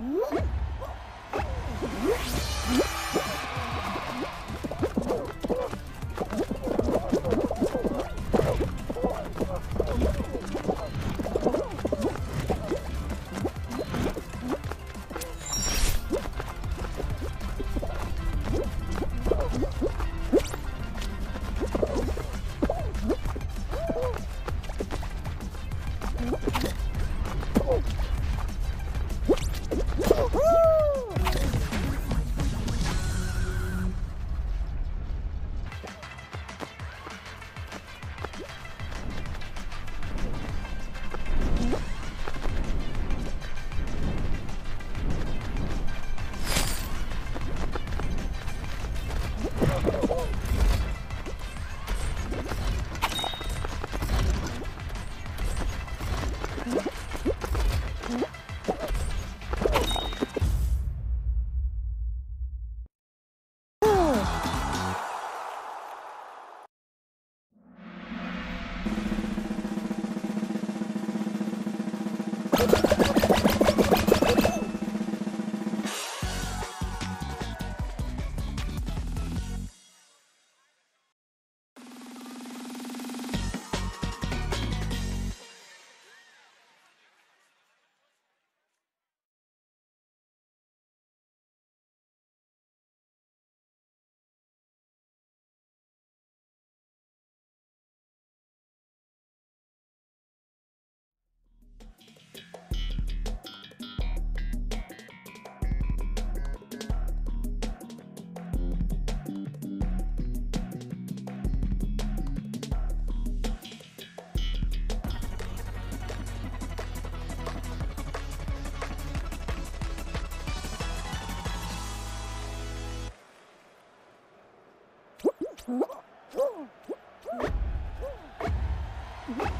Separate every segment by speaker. Speaker 1: mm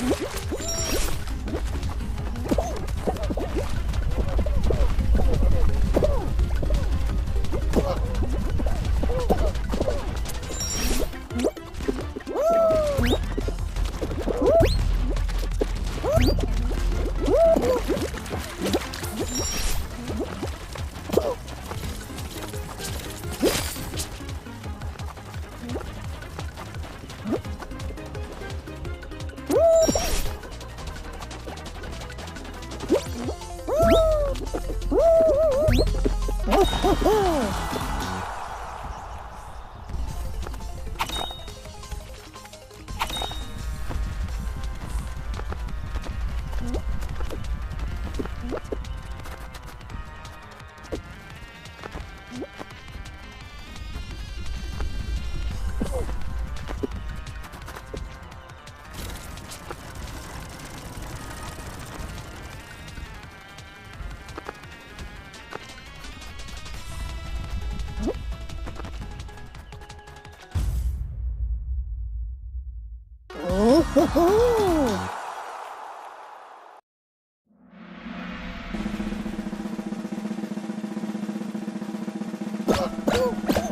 Speaker 2: Woo! ピュッ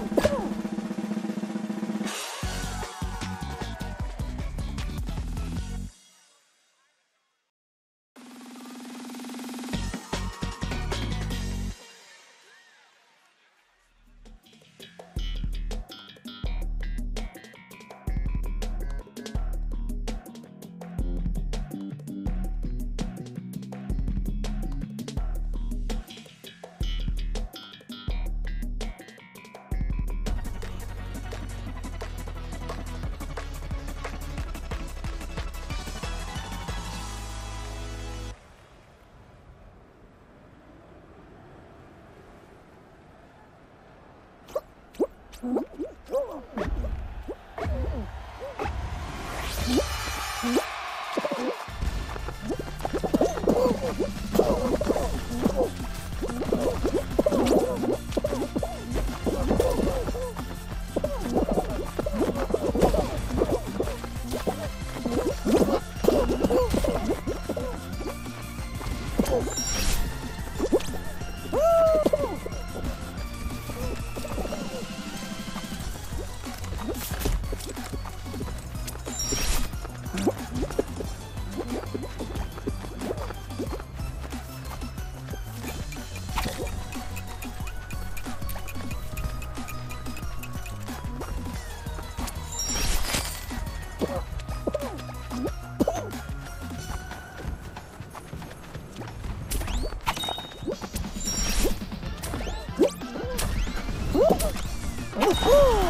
Speaker 2: Woohoo!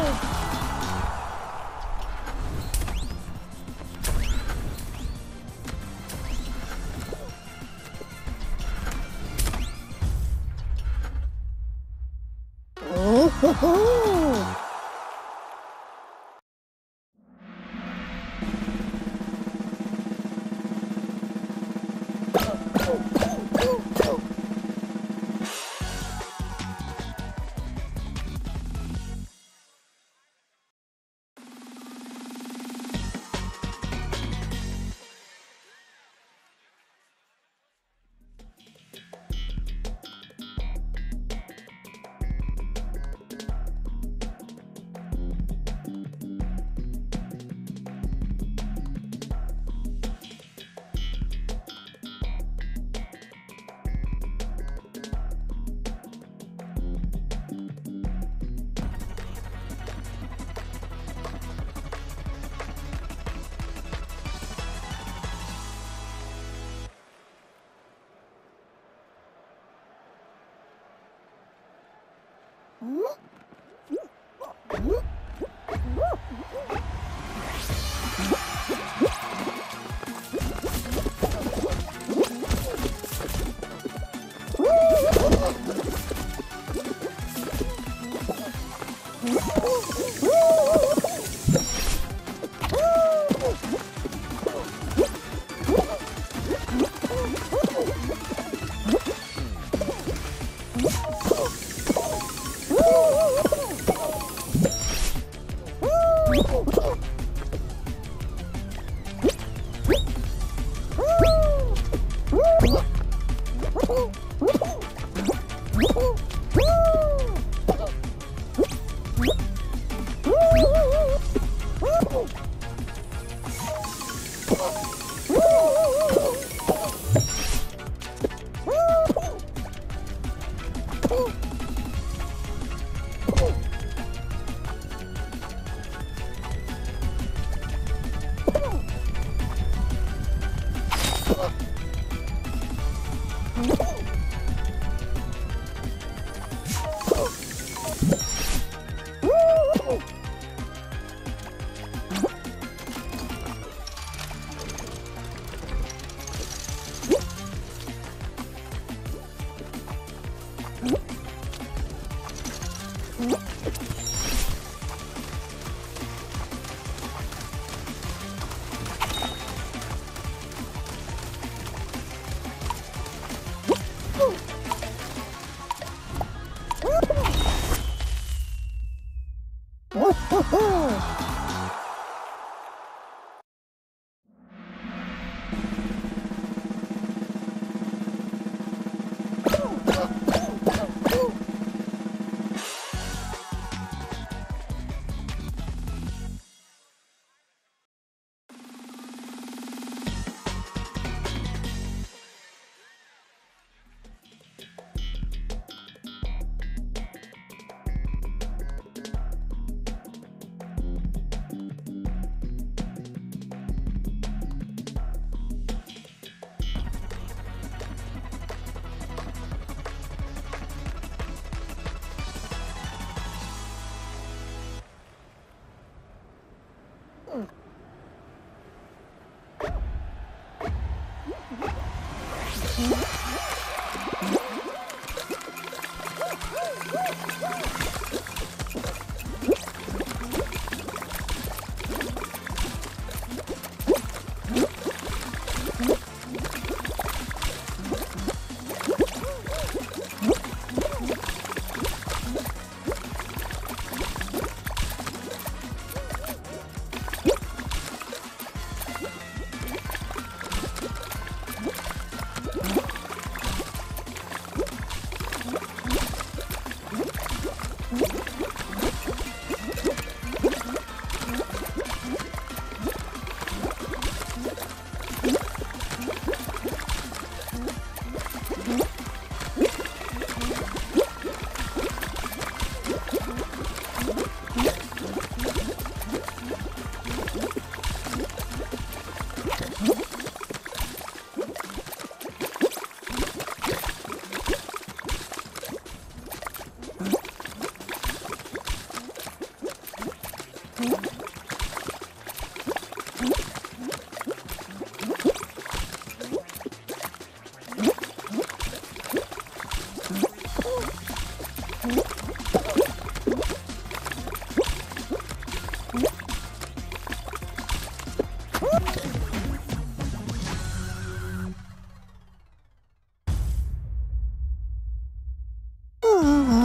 Speaker 2: oh.